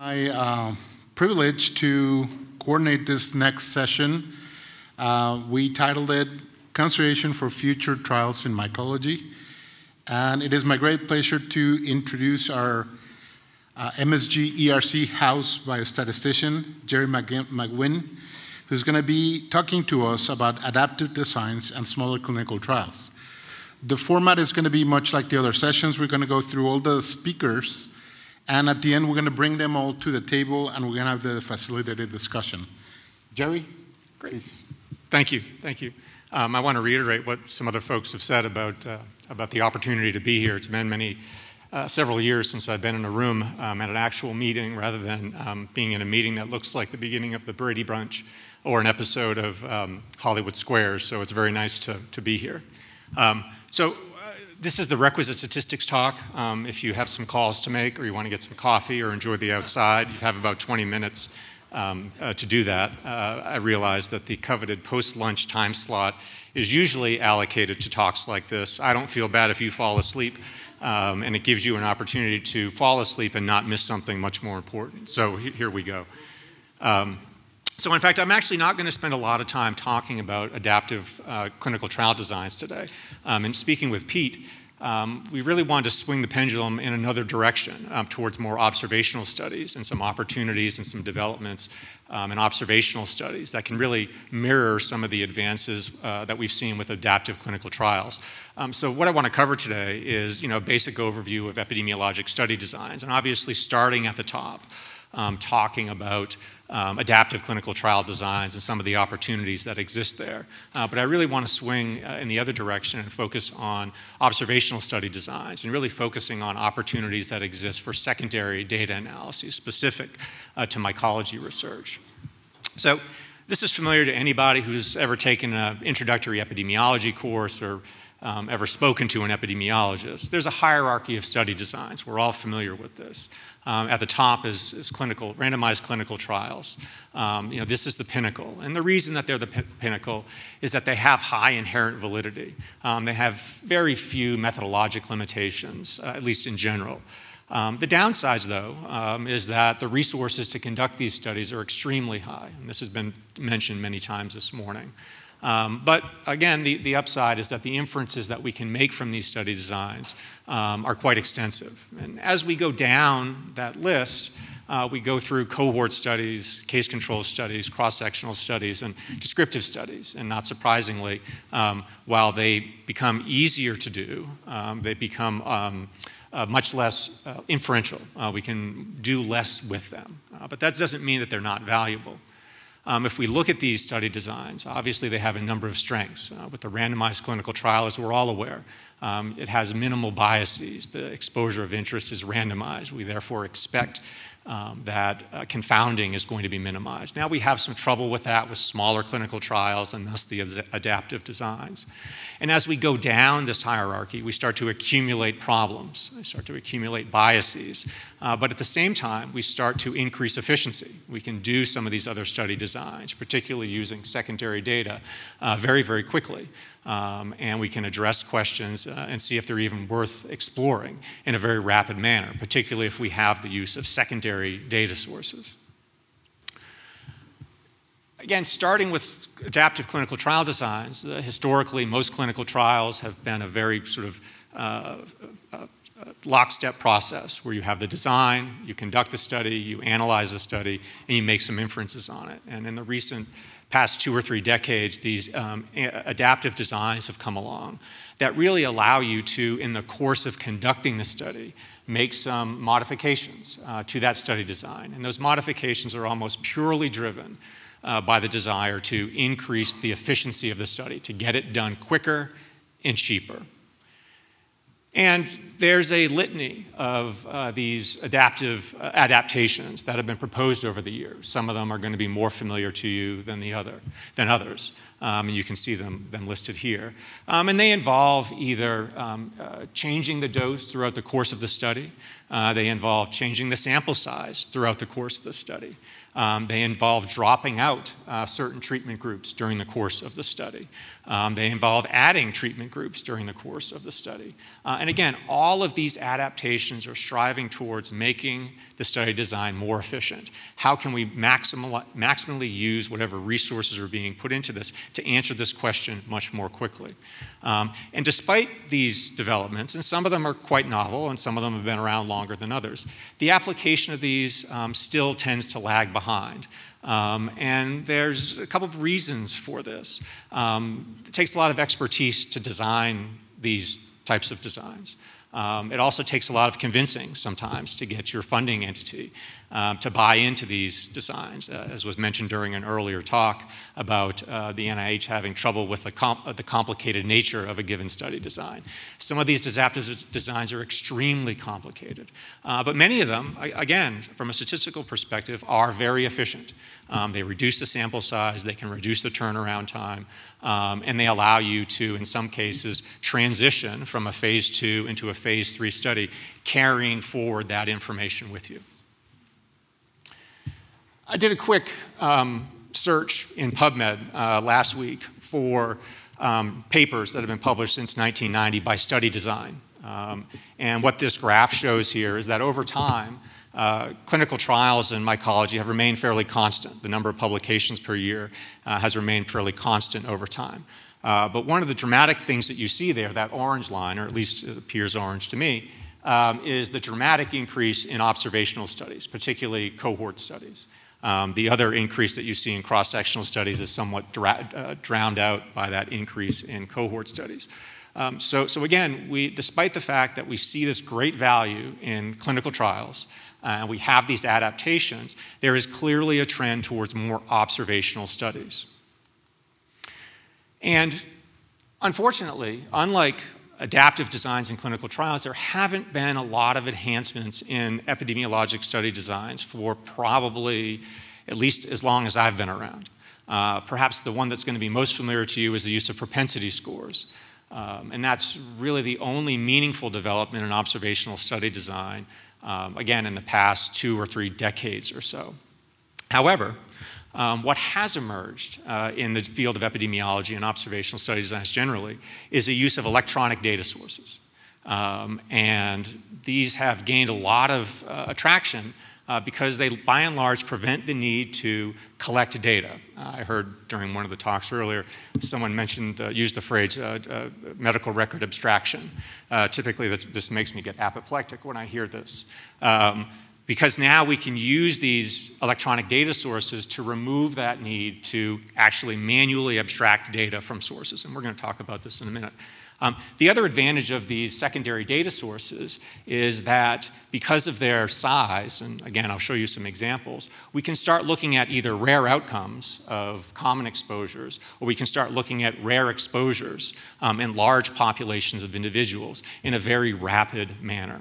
My uh, privilege to coordinate this next session. Uh, we titled it Consideration for Future Trials in Mycology. And it is my great pleasure to introduce our uh, MSG ERC House biostatistician, Jerry McGwin, who's going to be talking to us about adaptive designs and smaller clinical trials. The format is going to be much like the other sessions. We're going to go through all the speakers and at the end, we're going to bring them all to the table and we're going to have the facilitated discussion. Jerry? Great. Please. Thank you. Thank you. Um, I want to reiterate what some other folks have said about, uh, about the opportunity to be here. It's been many, uh, several years since I've been in a room um, at an actual meeting rather than um, being in a meeting that looks like the beginning of the Brady Bunch or an episode of um, Hollywood Squares. So it's very nice to, to be here. Um, so this is the requisite statistics talk. Um, if you have some calls to make or you want to get some coffee or enjoy the outside, you have about 20 minutes um, uh, to do that. Uh, I realize that the coveted post-lunch time slot is usually allocated to talks like this. I don't feel bad if you fall asleep, um, and it gives you an opportunity to fall asleep and not miss something much more important. So here we go. Um, so, in fact, I'm actually not going to spend a lot of time talking about adaptive uh, clinical trial designs today. Um, and speaking with Pete, um, we really wanted to swing the pendulum in another direction um, towards more observational studies and some opportunities and some developments um, in observational studies that can really mirror some of the advances uh, that we've seen with adaptive clinical trials. Um, so what I want to cover today is you know, a basic overview of epidemiologic study designs, and obviously starting at the top, um, talking about um, adaptive clinical trial designs and some of the opportunities that exist there. Uh, but I really want to swing uh, in the other direction and focus on observational study designs and really focusing on opportunities that exist for secondary data analyses specific uh, to mycology research. So this is familiar to anybody who's ever taken an introductory epidemiology course or um, ever spoken to an epidemiologist. There's a hierarchy of study designs. We're all familiar with this. Um, at the top is, is, clinical, randomized clinical trials. Um, you know, this is the pinnacle. And the reason that they're the pinnacle is that they have high inherent validity. Um, they have very few methodologic limitations, uh, at least in general. Um, the downsides, though, um, is that the resources to conduct these studies are extremely high. And this has been mentioned many times this morning. Um, but again, the, the upside is that the inferences that we can make from these study designs um, are quite extensive. And as we go down that list, uh, we go through cohort studies, case control studies, cross sectional studies, and descriptive studies. And not surprisingly, um, while they become easier to do, um, they become um, uh, much less uh, inferential. Uh, we can do less with them. Uh, but that doesn't mean that they're not valuable. Um, if we look at these study designs, obviously they have a number of strengths. Uh, with the randomized clinical trial, as we're all aware, um, it has minimal biases. The exposure of interest is randomized. We therefore expect um, that uh, confounding is going to be minimized. Now we have some trouble with that with smaller clinical trials and thus the ad- adaptive designs. And as we go down this hierarchy, we start to accumulate problems, we start to accumulate biases. Uh, but at the same time, we start to increase efficiency. We can do some of these other study designs, particularly using secondary data, uh, very, very quickly. Um, and we can address questions uh, and see if they're even worth exploring in a very rapid manner, particularly if we have the use of secondary data sources. Again, starting with adaptive clinical trial designs, uh, historically, most clinical trials have been a very sort of uh, uh, lockstep process where you have the design, you conduct the study, you analyze the study, and you make some inferences on it. And in the recent past two or three decades, these um, adaptive designs have come along that really allow you to, in the course of conducting the study, make some modifications uh, to that study design. And those modifications are almost purely driven uh, by the desire to increase the efficiency of the study, to get it done quicker and cheaper. And there's a litany of uh, these adaptive uh, adaptations that have been proposed over the years. Some of them are going to be more familiar to you than the other than others, um, and you can see them, them listed here. Um, and they involve either um, uh, changing the dose throughout the course of the study. Uh, they involve changing the sample size throughout the course of the study. Um, they involve dropping out uh, certain treatment groups during the course of the study. Um, they involve adding treatment groups during the course of the study. Uh, and again, all of these adaptations are striving towards making the study design more efficient. How can we maximal, maximally use whatever resources are being put into this to answer this question much more quickly? Um, and despite these developments, and some of them are quite novel and some of them have been around longer than others, the application of these um, still tends to lag behind. Um, and there's a couple of reasons for this. Um, it takes a lot of expertise to design these types of designs. Um, it also takes a lot of convincing sometimes to get your funding entity um, to buy into these designs, uh, as was mentioned during an earlier talk about uh, the NIH having trouble with the, comp- the, complicated nature of a given study design. Some of these adaptive designs are extremely complicated, uh, but many of them, again, from a statistical perspective, are very efficient. Um, they reduce the sample size, they can reduce the turnaround time, um, and they allow you to, in some cases, transition from a phase two into a phase three study, carrying forward that information with you. I did a quick um, search in PubMed uh, last week for um, papers that have been published since 1990 by study design. Um, and what this graph shows here is that over time, uh, clinical trials in mycology have remained fairly constant. The number of publications per year uh, has remained fairly constant over time. Uh, but one of the dramatic things that you see there, that orange line, or at least it appears orange to me, um, is the dramatic increase in observational studies, particularly cohort studies. Um, the other increase that you see in cross sectional studies is somewhat dra- uh, drowned out by that increase in cohort studies. Um, so, so, again, we, despite the fact that we see this great value in clinical trials, and we have these adaptations, there is clearly a trend towards more observational studies. And unfortunately, unlike adaptive designs in clinical trials, there haven't been a lot of enhancements in epidemiologic study designs for probably at least as long as I've been around. Uh, perhaps the one that's going to be most familiar to you is the use of propensity scores. Um, and that's really the only meaningful development in observational study design, um, again, in the past two or three decades or so. However, um, what has emerged uh, in the field of epidemiology and observational study designs generally is the use of electronic data sources. Um, and these have gained a lot of uh, attraction uh, because they, by and large, prevent the need to collect data. Uh, I heard during one of the talks earlier, someone mentioned, uh, used the phrase uh, uh, medical record abstraction. Uh, typically, this, this, makes me get apoplectic when I hear this. Um, because now we can use these electronic data sources to remove that need to actually manually abstract data from sources. And we're going to talk about this in a minute. Um, the other advantage of these secondary data sources is that because of their size, and again, I'll show you some examples, we can start looking at either rare outcomes of common exposures, or we can start looking at rare exposures um, in large populations of individuals in a very rapid manner.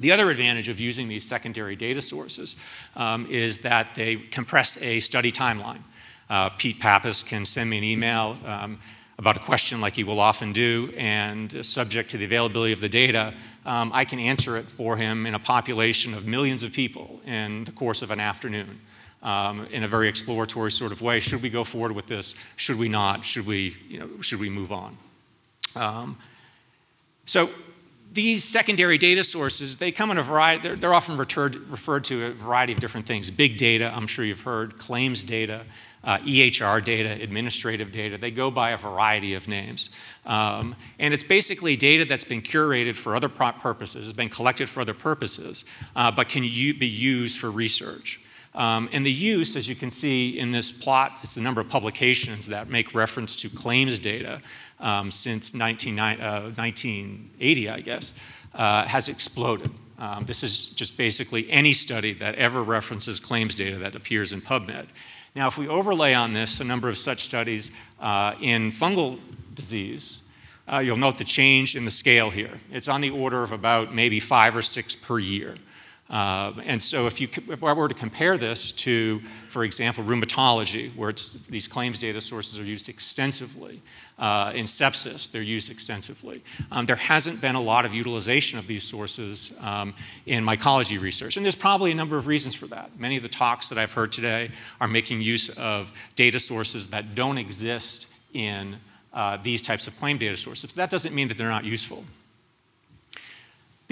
The other advantage of using these secondary data sources um, is that they compress a study timeline. Uh, Pete Pappas can send me an email um, about a question like he will often do, and subject to the availability of the data, um, I can answer it for him in a population of millions of people in the course of an afternoon. Um, in a very exploratory sort of way. Should we go forward with this? Should we not? Should we, you know, should we move on? Um, so these secondary data sources, they come in a variety, they're, they're often referred, referred, to a variety of different things. Big data, I'm sure you've heard, claims data, uh, EHR data, administrative data. They go by a variety of names. Um, and it's basically data that's been curated for other purposes, has been collected for other purposes, uh, but can be used for research. Um, and the use, as you can see in this plot, is the number of publications that make reference to claims data um, since 19, uh, 1980, I guess, uh, has exploded. Um, this is just basically any study that ever references claims data that appears in PubMed. Now, if we overlay on this a number of such studies uh, in fungal disease, uh, you'll note the change in the scale here. It's on the order of about maybe five or six per year. Uh, and so if, you, if I were to compare this to, for example, rheumatology, where these claims data sources are used extensively, uh, in sepsis, they're used extensively. Um, there hasn't been a lot of utilization of these sources um, in mycology research, and there's probably a number of reasons for that. Many of the talks that I've heard today are making use of data sources that don't exist in uh, these types of claim data sources. But that doesn't mean that they're not useful.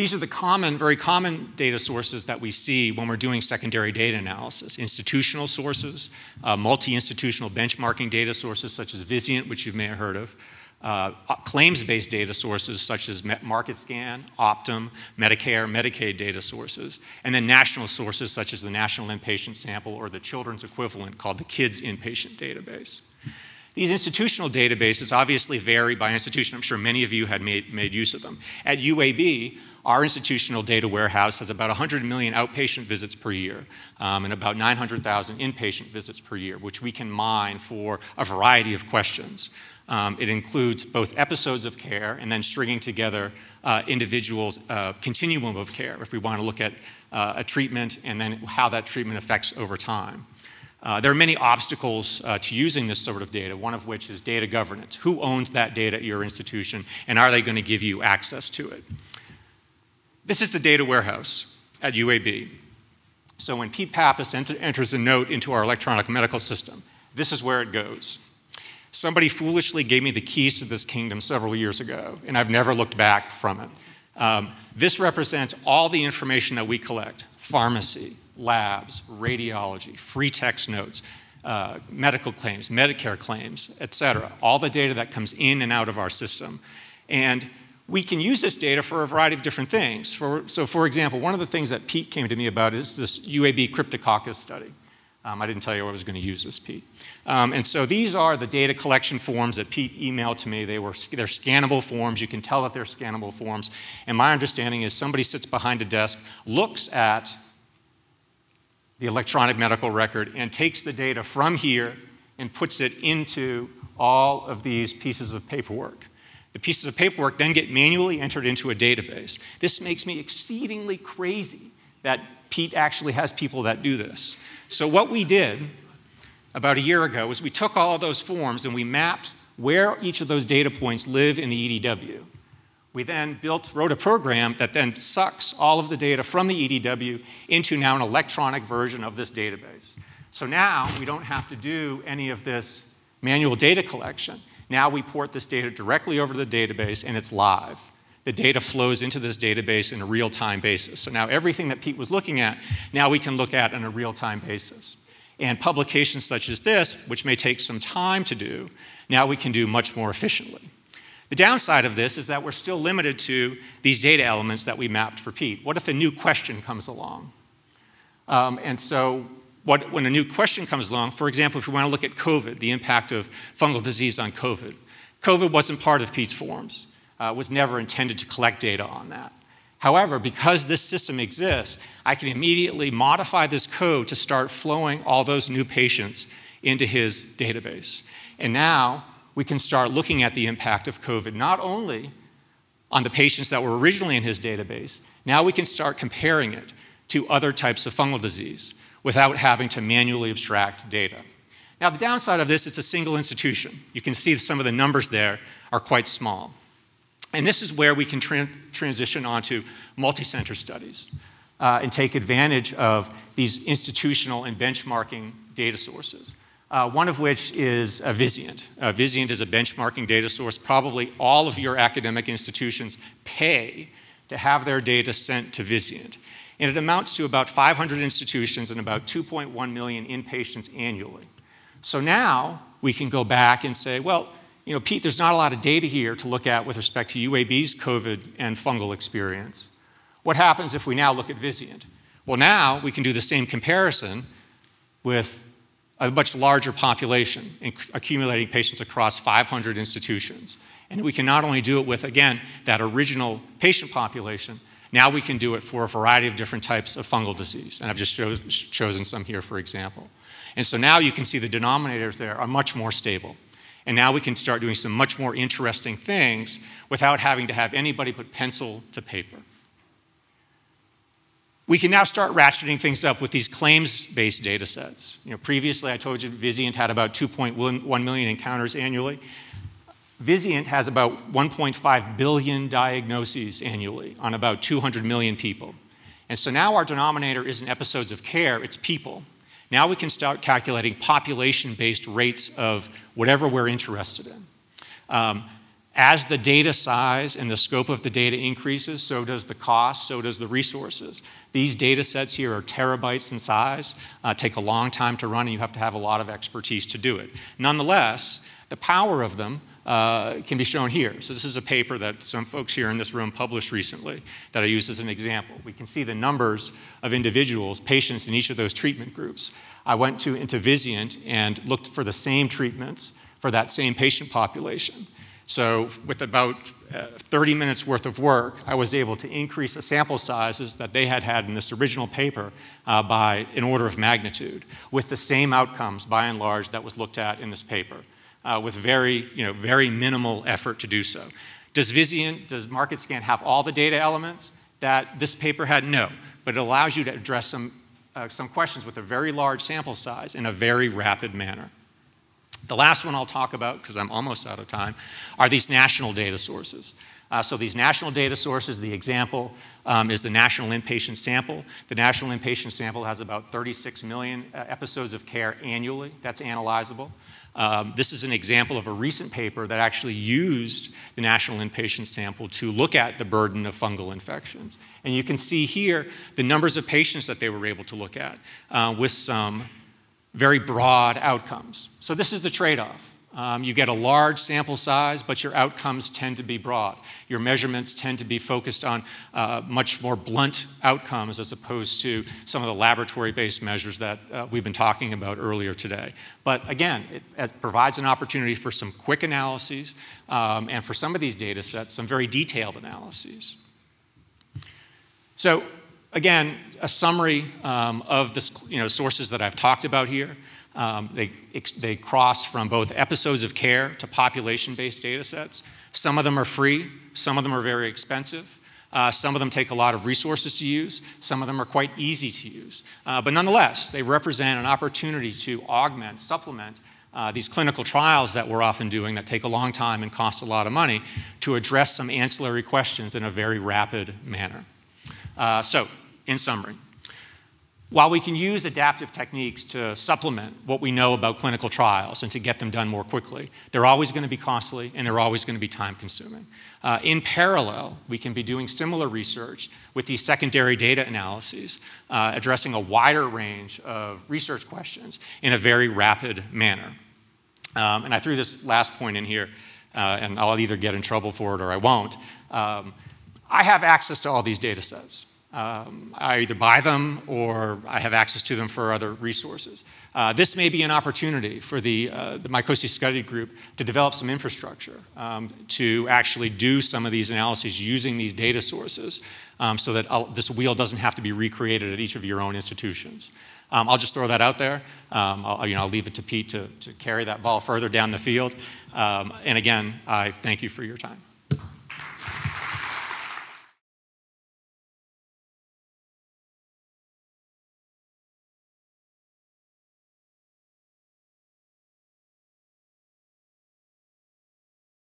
These are the common, very common data sources that we see when we're doing secondary data analysis. Institutional sources, uh, multi-institutional benchmarking data sources such as Vizient, which you may have heard of, uh, claims-based data sources such as MarketScan, Optum, Medicare, Medicaid data sources, and then national sources such as the National Inpatient Sample or the children's equivalent called the KIDS Inpatient Database. These institutional databases obviously vary by institution. I'm sure many of you had made, made use of them. At UAB, our institutional data warehouse has about 100 million outpatient visits per year um, and about 900,000 inpatient visits per year, which we can mine for a variety of questions. Um, it includes both episodes of care and then stringing together uh, individuals' uh, continuum of care if we want to look at uh, a treatment and then how that treatment affects over time. Uh, there are many obstacles uh, to using this sort of data, one of which is data governance. Who owns that data at your institution, and are they going to give you access to it? This is the data warehouse at UAB. So when Pete Pappas enter, enters a note into our electronic medical system, this is where it goes. Somebody foolishly gave me the keys to this kingdom several years ago, and I've never looked back from it. Um, this represents all the information that we collect pharmacy, labs, radiology, free text notes, uh, medical claims, Medicare claims, et cetera, all the data that comes in and out of our system. And we can use this data for a variety of different things. For, so, for example, one of the things that Pete came to me about is this UAB Cryptococcus study. Um, I didn't tell you I was going to use this, Pete. Um, and so these are the data collection forms that Pete emailed to me. They were, they're scannable forms. You can tell that they're scannable forms. And my understanding is somebody sits behind a desk, looks at the electronic medical record and takes the data from here and puts it into all of these pieces of paperwork. The pieces of paperwork then get manually entered into a database. This makes me exceedingly crazy that Pete actually has people that do this. So, what we did about a year ago was we took all of those forms and we mapped where each of those data points live in the EDW. We then built, wrote a program that then sucks all of the data from the EDW into now an electronic version of this database. So now we don't have to do any of this manual data collection. Now we port this data directly over to the database and it's live. The data flows into this database in a real time basis. So now everything that Pete was looking at, now we can look at on a real time basis. And publications such as this, which may take some time to do, now we can do much more efficiently. The downside of this is that we're still limited to these data elements that we mapped for Pete. What if a new question comes along? Um, and so, what, when a new question comes along, for example, if we want to look at COVID, the impact of fungal disease on COVID, COVID wasn't part of Pete's forms, uh, was never intended to collect data on that. However, because this system exists, I can immediately modify this code to start flowing all those new patients into his database. And now we can start looking at the impact of COVID not only on the patients that were originally in his database, now we can start comparing it to other types of fungal disease without having to manually abstract data. Now, the downside of this is a single institution. You can see some of the numbers there are quite small. And this is where we can tra transition onto multi center studies uh, and take advantage of these institutional and benchmarking data sources uh, one of which is uh, Vizient. Uh, Vizient is a benchmarking data source. Probably all of your academic institutions pay to have their data sent to Vizient. And it amounts to about 500 institutions and about 2.1 million inpatients annually. So now we can go back and say, well, you know, Pete, there's not a lot of data here to look at with respect to UAB's COVID and fungal experience. What happens if we now look at Vizient? Well, now we can do the same comparison with a much larger population, accumulating patients across 500 institutions. And we can not only do it with, again, that original patient population, now we can do it for a variety of different types of fungal disease. And I've just cho chosen some here, for example. And so now you can see the denominators there are much more stable. And now we can start doing some much more interesting things without having to have anybody put pencil to paper. We can now start ratcheting things up with these claims-based data sets. You know, previously I told you Vizient had about 2.1 million encounters annually. Vizient has about 1.5 billion diagnoses annually on about 200 million people. And so now our denominator isn't episodes of care, it's people. Now we can start calculating population-based rates of whatever we're interested in. Um, as the data size and the scope of the data increases, so does the cost, so does the resources. These data sets here are terabytes in size, uh, take a long time to run, and you have to have a lot of expertise to do it. Nonetheless, the power of them uh, can be shown here. So this is a paper that some folks here in this room published recently that I use as an example. We can see the numbers of individuals, patients in each of those treatment groups. I went to into and looked for the same treatments for that same patient population. So with about uh, 30 minutes worth of work, I was able to increase the sample sizes that they had had in this original paper uh, by an order of magnitude, with the same outcomes by and large that was looked at in this paper, uh, with very, you know, very minimal effort to do so. Does Vizient, does MarketScan have all the data elements that this paper had? No, but it allows you to address some, uh, some questions with a very large sample size in a very rapid manner. The last one I'll talk about, because I'm almost out of time, are these national data sources. Uh, so these national data sources, the example um, is the National Inpatient Sample. The National Inpatient Sample has about 36 million uh, episodes of care annually that's analyzable. Um, this is an example of a recent paper that actually used the National Inpatient Sample to look at the burden of fungal infections. And you can see here the numbers of patients that they were able to look at uh, with some very broad outcomes. So, this is the trade off. Um, you get a large sample size, but your outcomes tend to be broad. Your measurements tend to be focused on uh, much more blunt outcomes as opposed to some of the laboratory based measures that uh, we've been talking about earlier today. But again, it, it provides an opportunity for some quick analyses um, and for some of these data sets, some very detailed analyses. So, again, a summary um, of the you know, sources that I've talked about here. Um, they, they cross from both episodes of care to population based data sets. Some of them are free, some of them are very expensive. Uh, some of them take a lot of resources to use, some of them are quite easy to use. Uh, but nonetheless, they represent an opportunity to augment, supplement uh, these clinical trials that we're often doing that take a long time and cost a lot of money to address some ancillary questions in a very rapid manner. Uh, so, in summary, while we can use adaptive techniques to supplement what we know about clinical trials and to get them done more quickly, they're always going to be costly and they're always going to be time consuming. Uh, in parallel, we can be doing similar research with these secondary data analyses, uh, addressing a wider range of research questions in a very rapid manner. Um, and I threw this last point in here, uh, and I'll either get in trouble for it or I won't. Um, I have access to all these data sets. Um, I either buy them or I have access to them for other resources. Uh, this may be an opportunity for the, uh, the Study Group to develop some infrastructure um, to actually do some of these analyses using these data sources um, so that I'll, this wheel doesn't have to be recreated at each of your own institutions. Um, I'll just throw that out there. Um, I'll, you know, I'll leave it to Pete to, to carry that ball further down the field. Um, and again, I thank you for your time.